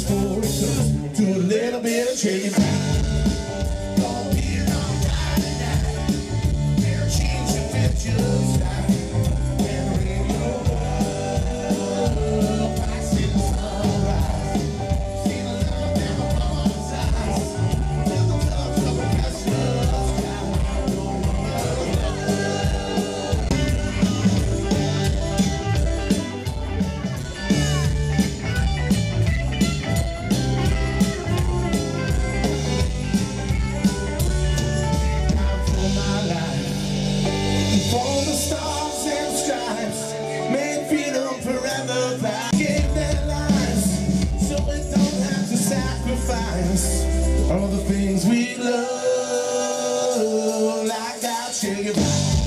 for to a little bit of change. Take it back.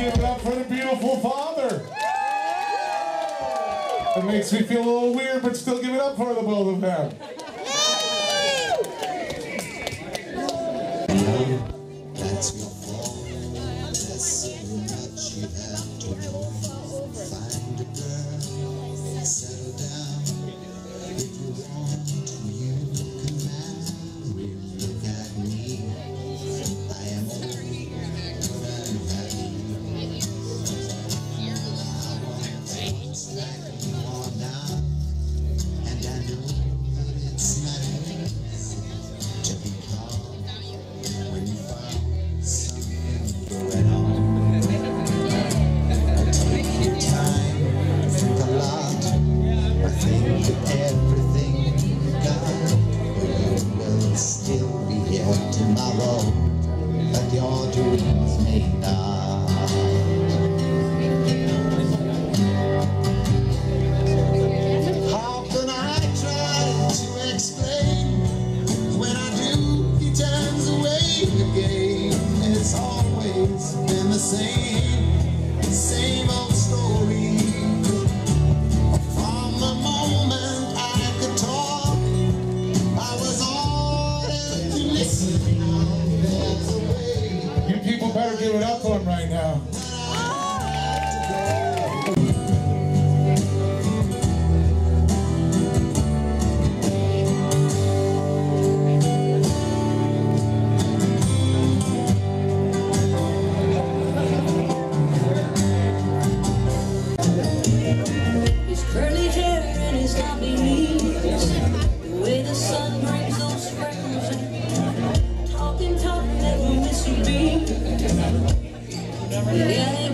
give it up for the beautiful father. It makes me feel a little weird, but still give it up for the both of them. Hey, dog. give it up for him right now. Yeah.